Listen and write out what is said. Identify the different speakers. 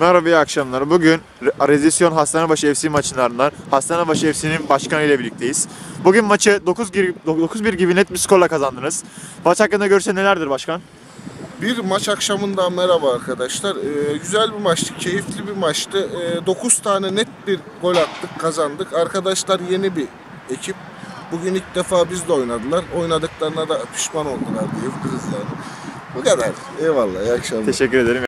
Speaker 1: Merhaba iyi akşamlar. Bugün Rezisyon Hastanebaşı FC maçlarından Hastanebaşı FC'nin başkanı ile birlikteyiz. Bugün maçı 9-1 gibi net bir skorla kazandınız. Maç hakkında görüşün nelerdir başkan?
Speaker 2: Bir maç akşamından merhaba arkadaşlar. Ee, güzel bir maçtı, keyifli bir maçtı. Ee, 9 tane net bir gol attık, kazandık. Arkadaşlar yeni bir ekip. Bugün ilk defa biz de oynadılar. Oynadıklarına da pişman oldular diyebiliriz yani. Bu kadar. Eyvallah, iyi akşamlar.
Speaker 1: Teşekkür ederim.